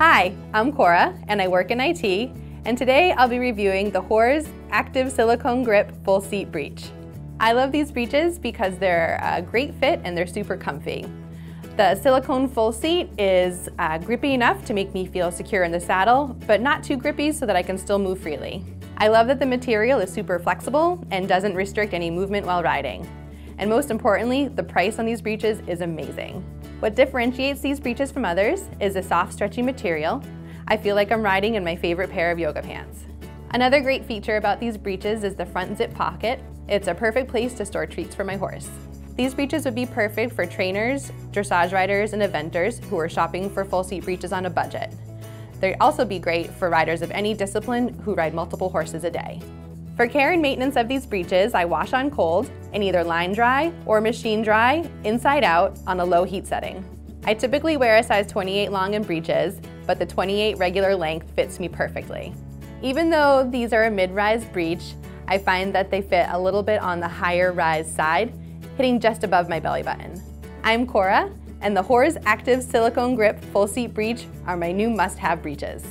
Hi, I'm Cora and I work in IT and today I'll be reviewing the Horze Active Silicone Grip Full Seat Breech. I love these breeches because they're a great fit and they're super comfy. The silicone full seat is uh, grippy enough to make me feel secure in the saddle, but not too grippy so that I can still move freely. I love that the material is super flexible and doesn't restrict any movement while riding. And most importantly, the price on these breeches is amazing. What differentiates these breeches from others is the soft, stretchy material. I feel like I'm riding in my favorite pair of yoga pants. Another great feature about these breeches is the front zip pocket. It's a perfect place to store treats for my horse. These breeches would be perfect for trainers, dressage riders, and eventers who are shopping for full seat breeches on a budget. They'd also be great for riders of any discipline who ride multiple horses a day. For care and maintenance of these breeches, I wash on cold and either line dry or machine dry inside out on a low heat setting. I typically wear a size 28 long in breeches, but the 28 regular length fits me perfectly. Even though these are a mid-rise breech, I find that they fit a little bit on the higher rise side, hitting just above my belly button. I'm Cora, and the Horze Active Silicone Grip Full Seat Breech are my new must-have breeches.